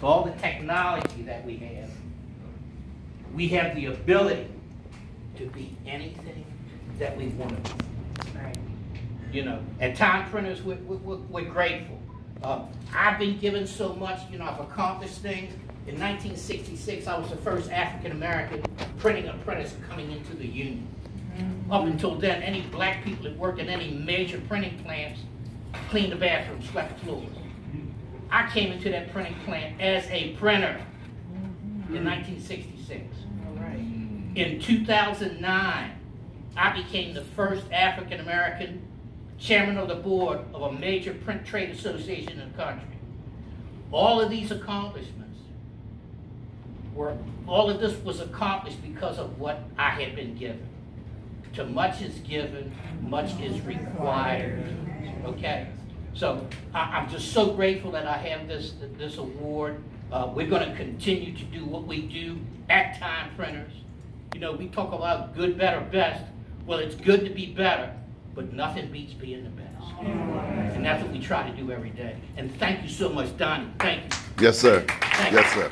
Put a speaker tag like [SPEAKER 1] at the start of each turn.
[SPEAKER 1] with all the technology that we have, we have the ability to be anything that we want to be. You know, at Time Printers, we're, we're, we're grateful. Uh, I've been given so much, you know, I've accomplished things. In 1966, I was the first African American printing apprentice coming into the union. Up until then, any black people that worked in any major printing plants cleaned the bathrooms, swept the floors. I came into that printing plant as a printer in mm-hmm. 1966. In 2009, I became the first African American chairman of the board of a major print trade association in the country. All of these accomplishments were, all of this was accomplished because of what I had been given. To much is given, much is required. Okay? So I, am just so grateful that I have this, this award. Uh, we're going to continue to do what we do at Time Printers. You know, we talk about good, better, best. Well, it's good to be better, but nothing beats being the best. And that's what we try to do every day. And thank you so much, Doni. Thank you.
[SPEAKER 2] Yes, sir.
[SPEAKER 1] Thank
[SPEAKER 2] yes,
[SPEAKER 1] you.
[SPEAKER 2] sir.